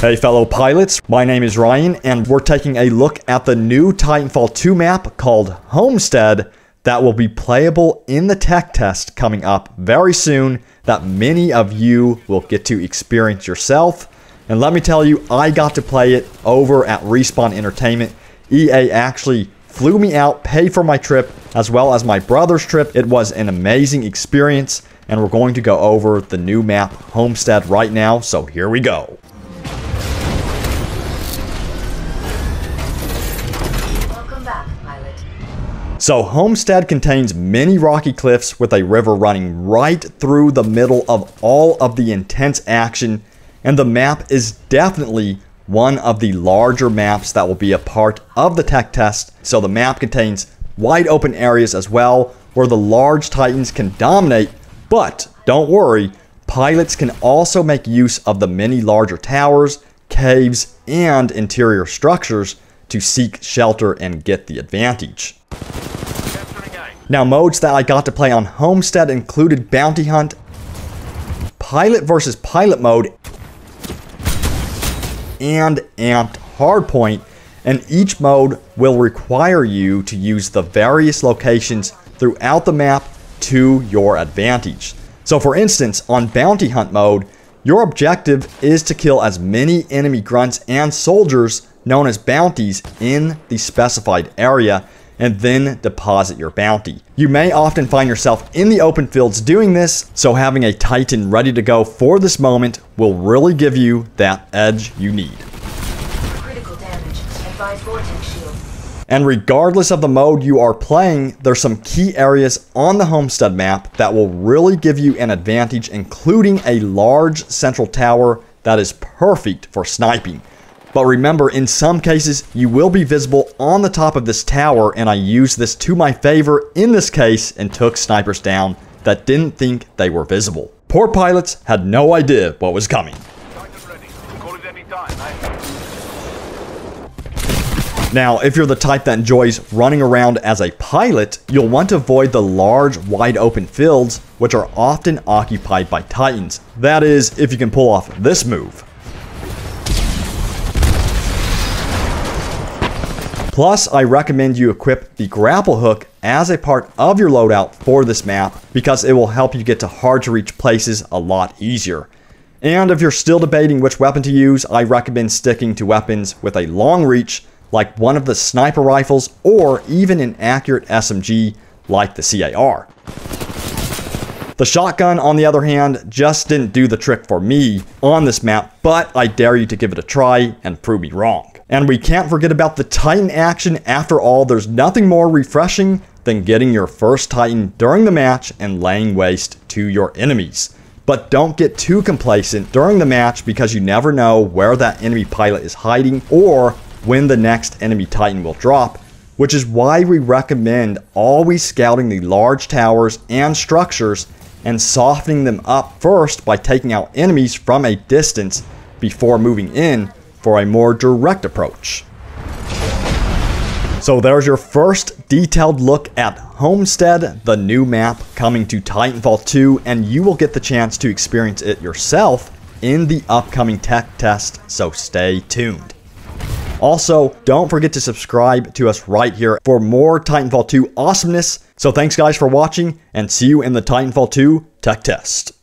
Hey fellow pilots, my name is Ryan and we're taking a look at the new Titanfall 2 map called Homestead that will be playable in the tech test coming up very soon that many of you will get to experience yourself. And let me tell you, I got to play it over at Respawn Entertainment. EA actually flew me out, paid for my trip, as well as my brother's trip. It was an amazing experience, and we're going to go over the new map Homestead right now, so here we go. So Homestead contains many rocky cliffs with a river running right through the middle of all of the intense action and the map is definitely one of the larger maps that will be a part of the tech test. So the map contains wide open areas as well where the large titans can dominate, but don't worry, pilots can also make use of the many larger towers, caves, and interior structures to seek shelter and get the advantage. Now, modes that I got to play on Homestead included Bounty Hunt, Pilot versus Pilot mode, and Amped Hardpoint, and each mode will require you to use the various locations throughout the map to your advantage. So for instance, on Bounty Hunt mode, your objective is to kill as many enemy grunts and soldiers known as bounties in the specified area and then deposit your bounty. You may often find yourself in the open fields doing this, so having a Titan ready to go for this moment will really give you that edge you need. Critical damage. Advise vortex. And regardless of the mode you are playing, there's some key areas on the Homestead map that will really give you an advantage, including a large central tower that is perfect for sniping. But remember, in some cases, you will be visible on the top of this tower, and I used this to my favor in this case and took snipers down that didn't think they were visible. Poor pilots had no idea what was coming. Now, if you're the type that enjoys running around as a pilot, you'll want to avoid the large, wide open fields, which are often occupied by Titans. That is, if you can pull off this move. Plus, I recommend you equip the grapple hook as a part of your loadout for this map because it will help you get to hard to reach places a lot easier. And if you're still debating which weapon to use, I recommend sticking to weapons with a long reach like one of the sniper rifles or even an accurate SMG like the CAR. The shotgun, on the other hand, just didn't do the trick for me on this map, but I dare you to give it a try and prove me wrong. And we can't forget about the Titan action. After all, there's nothing more refreshing than getting your first Titan during the match and laying waste to your enemies. But don't get too complacent during the match because you never know where that enemy pilot is hiding or when the next enemy Titan will drop, which is why we recommend always scouting the large towers and structures and softening them up first by taking out enemies from a distance before moving in for a more direct approach. So there's your first detailed look at Homestead, the new map coming to Titanfall 2, and you will get the chance to experience it yourself in the upcoming tech test, so stay tuned. Also, don't forget to subscribe to us right here for more Titanfall 2 awesomeness. So thanks guys for watching, and see you in the Titanfall 2 tech test.